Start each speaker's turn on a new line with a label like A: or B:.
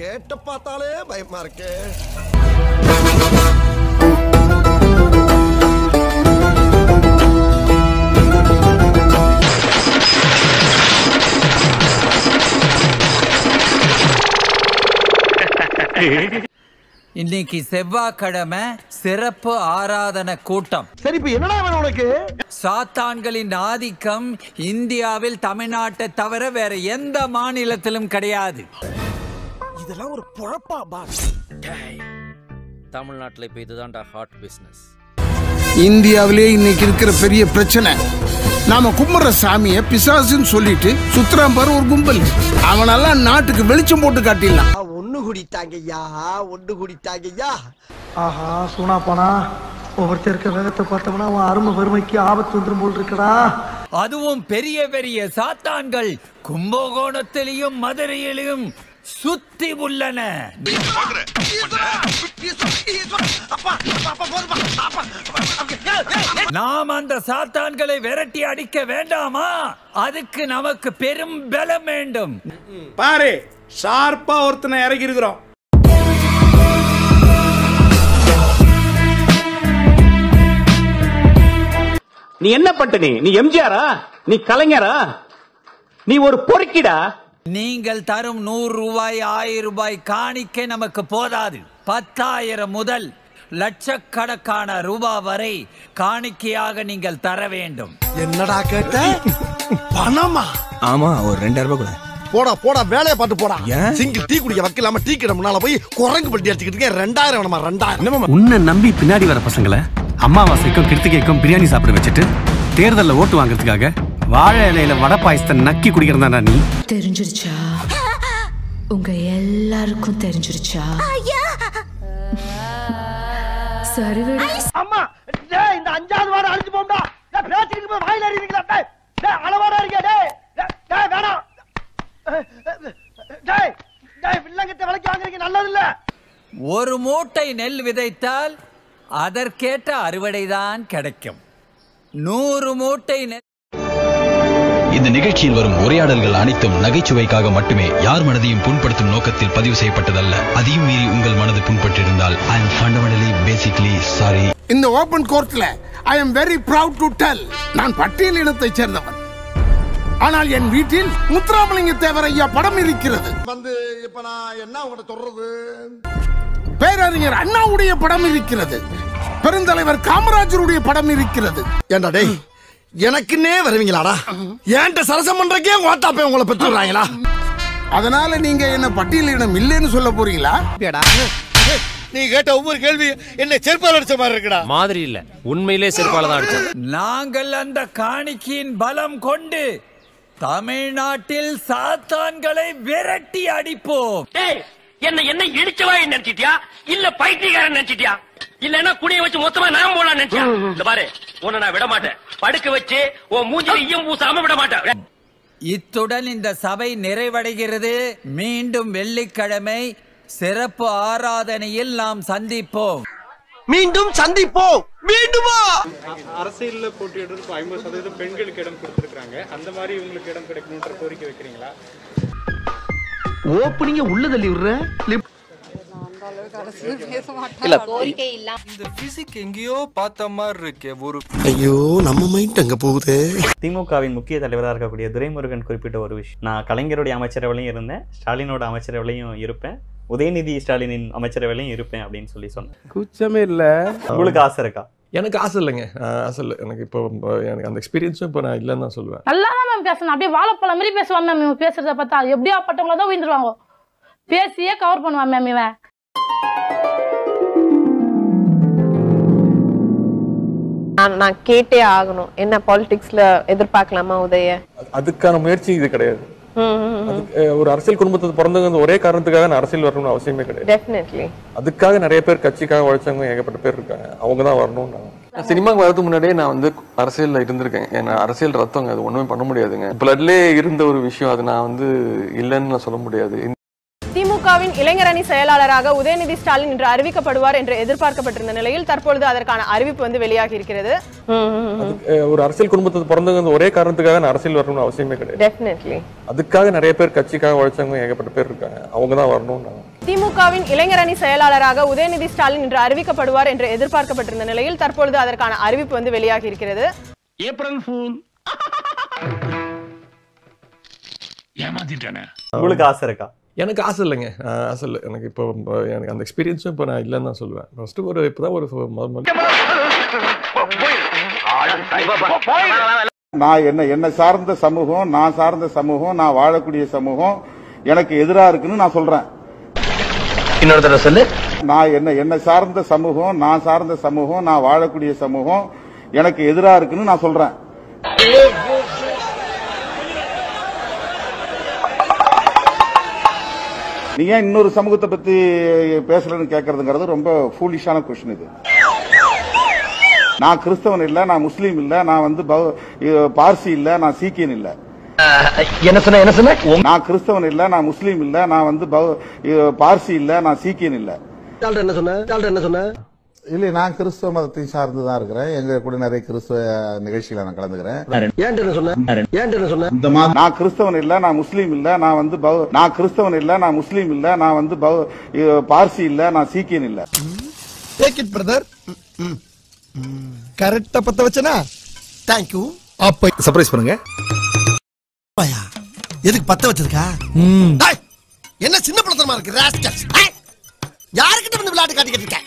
A: கேட்ட பார்த்தாலே பயமா இருக்கு.
B: இன்னைக்கு செவ்வாய்க்கிழமை சிறப்பு ஆராதனை கூட்டம்.
A: சரி இப்ப என்னடா உனக்கு?
B: சாத்தான்களின் ஆதிக்கம் இந்தியாவில் தமிழ்நாட்டை தவிர வேற எந்த மாநிலத்திலும் கிடையாது.
A: இதெல்லாம் ஒரு பொழப்பா பாஸ்
C: தமிழ்நாட்டில் இப்போ இதுதான்டா ஹாட் பிஸ்னஸ்
D: இந்தியாவிலே இன்னைக்கு இருக்கிற பெரிய பிரச்சனை. நாம கும்பிடுற சாமிய பிசாசுன்னு சொல்லிட்டு சுத்துறான் பாரு ஒரு கும்பல். அவனெல்லாம் நாட்டுக்கு வெளிச்சம் போட்டு காட்டிடலாம்.
A: ஒண்ணு குடித்தாங்கய்யா ஒண்ணு குடித்தாங்கய்யா.
E: ஆஹா சூனா போனா ஒவ்வொருத்தர் இருக்க வேகத்தை பார்த்தோம்னா அவன் அருமை வறுமைக்கு ஆபத்து வந்துடும் போல் இருக்கடா.
B: அதுவும் பெரிய பெரிய சாத்தான்கள். கும்பகோணத்திலையும் மதுரையிலும் சுத்தி உள்ளன. நாம் அந்த சாத்தான்களை விரட்டி அடிக்க வேண்டாமா? அதுக்கு நமக்கு பெரும் பலம் வேண்டும்.
F: பாரு ஷார்ப்பா ஒருத்தனை இறக்கி இருக்கிறோம் நீ என்ன பட்ட நீ? நீ எம்ஜிஆரா? நீ கலைஞரா? நீ ஒரு பொறுக்கிடா?
B: நீங்கள் தரும் நூறு ரூபாய் ஆயிரம் ரூபாய் காணிக்கை நமக்கு போதாது. பத்தாயிரம் முதல் லட்சக்கணக்கான ரூபாய் வரை காணிக்கையாக நீங்கள் தர வேண்டும்.
A: என்னடா கேட்ட? பணமா?
G: ஆமா ஒரு ரெண்டாயிரம் ரூபாய் கூட.
A: போடா போடா வேலையை பார்த்து போடா. சிங்கிள் டீ குடிக்க வைக்கலாம டீ கடை முன்னால போய் குரங்கு பட்டி அடிச்சுக்கிட்டு இருக்கேன். ரெண்டாயிரம் வேணுமா ரெண்டாயிரம்?
H: உன்னை நம்பி பின்னாடி வர பசங்களை அமாவாசைக்கும் கிருத்திகைக்கும் பிரியாணி சாப்பிட வச்சுட்டு தேர்தல்ல ஓட்டு வாங்குறதுக்காக வாழை இலையில வடை பாயசத்தை நக்கி குடிக்கிறதா நீ.
I: தெரிஞ்சிருச்சா? உங்க எல்லாருக்கும் தெரிஞ்சிருச்சா? சரி விடு.
E: அம்மா டேய் இந்த அஞ்சாவது வாரம் அழிஞ்சு போம்டா. டேய் பேசிக்கிட்டு போய் வாயில அறிவீங்களா டேய் டேய் அளவாடா இருக்கியா டேய். வேணாம். டேய் டேய் வில்லங்கத்தை விலைக்கு வாங்குறீங்க நல்லது இல்ல
B: ஒரு மூட்டை நெல் விதைத்தால் அதற்கேற்ற அறுவடைதான் கிடைக்கும். நூறு மூட்டை நெல்
G: இந்த நிகழ்ச்சியில் வரும் உரையாடல்கள் அனைத்தும் நகைச்சுவைக்காக மட்டுமே யார் மனதையும் புண்படுத்தும் நோக்கத்தில் பதிவு செய்யப்பட்டதல்ல. அதையும் மீறி உங்கள் மனது புண்பட்டிருந்தால் I am fundamentally basically sorry
D: இந்த ஓபன் கோர்ட்ல I am very proud to tell நான் பட்டியல் இனத்தைச் சேர்ந்தவன். ஆனால் என் வீட்டில் முத்துராமலிங்க தேவர் ஐயா படம் இருக்கிறது.
A: வந்து இப்ப நான் என்ன உங்கள்கிட்ட சொல்றது?
D: பேரறிஞர் அண்ணாவுடைய படம் இருக்கிறது. பெருந்தலைவர் காமராஜருடைய படம் இருக்கிறது.
A: ஏண்டா டேய் எனக்குன்னே வருவீங்களாடா? ஏன்ட்ட சரசம் பண்றக்கே ஓட்டாப்பே உங்களை பெற்றுறாங்களா
D: அதனால நீங்க என்ன பட்டியலினம் இல்லைன்னு சொல்ல போறீங்களா?
A: நீ கேட்ட ஒவ்வொரு கேள்வி என்ன செருப்பால் அடிச்ச மாதிரி இருக்குடா.
C: மாதிரி இல்ல. உண்மையிலே செருப்பால தான் அடிச்சேன்.
B: நாங்கள் அந்த காணிக்கையின் பலம் கொண்டு தமிழ்நாட்டில் சாத்தான்களை விரட்டி அடிப்போம்.
E: என்ன என்ன இடிச்சவாய் நினைச்சிட்டியா? இல்ல பைத்தியக்காரன் நினைச்சிட்டியா? இல்லன்னா குடிய வச்சு மொத்தமா நான் போலாம் நினைச்சியா? இந்த பாரு உன்னை நான் விட மாட்டேன். படுக்க வச்சு உன் மூஞ்சில ஈயம் பூசாம விட மாட்டேன்.
B: இத்துடன் இந்த சபை நிறைவடைகிறது. மீண்டும் வெள்ளிக்கிழமை சிறப்பு ஆராதனையில் நாம் சந்திப்போம்.
A: மீண்டும் சந்திப்போம். மீண்டுமா?
F: அரசியல்ல போட்டியிடுறதுக்கு ஐம்பது சதவீதம் பெண்களுக்கு இடம் கொடுத்துருக்காங்க அந்த மாதிரி உங்களுக்கு இடம் கிடைக்கணுன்ற கோரிக்கை வைக்கிறீங்களா?
E: ஓப்பனிங்க உள்ள தள்ளி விடுற.
C: இல்ல
G: இந்த பிசிக் எங்கேயோ பார்த்த மாதிரி இருக்கே ஒரு
A: ஐயோ நம்ம மைண்ட் அங்க போகுது.
J: திமுகவின் முக்கிய தலைவராக இருக்கக்கூடிய துரைமுருகன் குறிப்பிட்ட ஒரு விஷயம். நான் கலைஞருடைய அமைச்சரவையிலையும் இருந்தேன் ஸ்டாலினோட அமைச்சரவையிலையும் இருப்பேன் உதயநிதி ஸ்டாலினின் அமைச்சரவையிலையும் இருப்பேன் அப்படின்னு சொல்லி சொன்னேன்.
F: கூச்சமே இல்ல.
J: உங்களுக்கு ஆசை இருக்கா?
K: எனக்கு ஆசை இல்லைங்க. ஆசை இல்லை. எனக்கு இப்போ எனக்கு அந்த எக்ஸ்பீரியன்ஸும் இப்போ நான் இல்லைன்னு தான் சொல்லுவேன்.
I: நல்லா தான் மேம் பேசணும். அப்படியே வாழைப்பழம் மாதிரி பேசுவான் மேம் இவன். பேசுறத பார்த்தா எப்படியா பட்டவங்கள தான் உயிர்ந்துருவாங்க. பேசியே கவர் பண்ணுவான் மேம் இவன்.
L: நான் கேட்டே ஆகணும். என்ன பாலிடிக்ஸ்ல எதிர்பார்க்கலாமா உதய?
K: அதுக்கான முயற்சி இது கிடையாது. ஒரு அரசியல் குடும்பத்தில் பிறந்தவங்க ஒரே காரணத்துக்காக நான் அரசியல் வரணும்னு அவசியமே கிடையாது. அதுக்காக நிறைய பேர் கட்சிக்காக உழைச்சவங்க ஏகப்பட்ட பேர் இருக்காங்க. அவங்க தான் வரணும் நான் சினிமாக்கு வரதுக்கு முன்னாடியே நான் வந்து அரசியல்ல இருந்திருக்கேன். ஏன்னா அரசியல் ரத்தங்க அது ஒண்ணுமே பண்ண முடியாதுங்க. பிளட்லே இருந்த ஒரு விஷயம் அது நான் வந்து இல்லைன்னு சொல்ல முடியாது.
L: திமுகவின் இளைஞரணி செயலாளராக உதயநிதி ஸ்டாலின் இன்று அறிவிக்கப்படுவார் என்று எதிர்பார்க்கப்பட்டிருந்த நிலையில் தற்பொழுது அதற்கான அறிவிப்பு வந்து வெளியாகி இருக்கிறது.
K: ஒரு அரசியல் குடும்பத்தில் பிறந்தவங்க ஒரே காரணத்துக்காக நான் அரசியல் வரணும்னு அவசியமே கிடையாது.
L: டெஃபினெட்லி
K: அதுக்காக நிறைய பேர் கட்சிக்காக உழைச்சவங்க ஏகப்பட்ட பேர் இருக்காங்க. அவங்க தான் வரணும்
L: திமுகவின் இளைஞரணி செயலாளராக உதயநிதி ஸ்டாலின் இன்று அறிவிக்கப்படுவார் என்று எதிர்பார்க்கப்பட்டிருந்த நிலையில் தற்பொழுது அதற்கான அறிவிப்பு வந்து வெளியாகி இருக்கிறது.
M: ஏப்ரல் ஃபூல்
J: உங்களுக்கு ஆசை இருக்கா?
K: எனக்கு ஆசை இல்லைங்க. ஆசை இல்லை. எனக்கு இப்போ எனக்கு அந்த எக்ஸ்பீரியன்ஸும் இப்போ நான் இல்லைன்னு தான் சொல்லுவேன். ஃபர்ஸ்ட் ஒரு இப்போ தான் ஒரு
N: நான் என்ன என்னை சார்ந்த சமூகம் நான் சார்ந்த சமூகம் நான் வாழக்கூடிய சமூகம் எனக்கு எதிரா இருக்குன்னு நான் சொல்றேன்.
E: இன்னொரு தடவை சொல்லு.
N: நான் என்ன என்னை சார்ந்த சமூகம் நான் சார்ந்த சமூகம் நான் வாழக்கூடிய சமூகம் எனக்கு எதிரா இருக்குன்னு நான் சொல்றேன். நீ ஏன் இன்னொரு சமூகத்தை பத்தி பேசலன்னு கேட்கறதுங்கிறது ரொம்ப ஃபூலிஷான கொஸ்டின் இது. நான் கிறிஸ்தவன் இல்ல நான் முஸ்லீம் இல்ல நான் வந்து பார்சி இல்ல நான் சீக்கியன் இல்ல.
E: என்ன சொன்ன என்ன சொன்ன?
N: நான் கிறிஸ்தவன் இல்ல நான் முஸ்லீம் இல்ல நான் வந்து பார்சி இல்ல நான் சீக்கியன் இல்ல.
A: என்ன சொன்ன? என்ன சொன்ன?
N: இல்ல நான் கிறிஸ்தவ மதத்தை சார்ந்து தான் இருக்கிறேன். எங்க கூட நிறைய கிறிஸ்தவ நிகழ்ச்சியில நான் கலந்துக்கிறேன். நான் கிறிஸ்தவன் இல்ல நான் முஸ்லீம் இல்ல நான் வந்து நான் கிறிஸ்தவன் இல்ல நான் முஸ்லீம் இல்ல நான் வந்து பார்சி இல்ல நான் சீக்கியன் இல்ல.
A: டேக் இட் பிரதர் கரெக்டா பத்த வச்சனா? தேங்க்யூ அப்ப
O: சர்ப்ரைஸ் பண்ணுங்க.
A: எதுக்கு பத்த வச்சிருக்கா? என்ன சின்ன பழத்தனமா இருக்கு யாருக்கிட்ட வந்து விளையாட்டு காட்டிக்கிட்டு இருக்க?